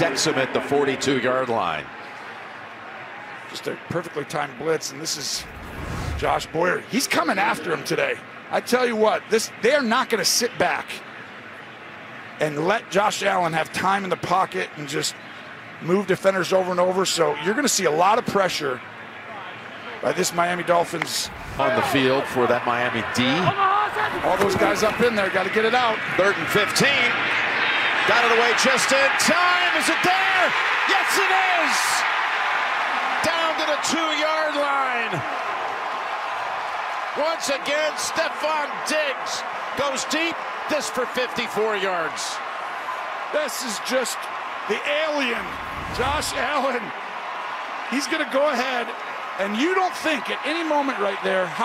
him at the 42 yard line. Just a perfectly timed blitz, and this is Josh Boyer. He's coming after him today. I tell you what, this they are not going to sit back and let Josh Allen have time in the pocket and just move defenders over and over. So you're going to see a lot of pressure by this Miami Dolphins. On the field for that Miami D. All those guys up in there got to get it out. Third and 15. Got it away just in time. Is it there? Yes, it is. Down to the two-yard line. Once again, Stefon Diggs goes deep. This for 54 yards. This is just the alien, Josh Allen. He's going to go ahead, and you don't think at any moment right there how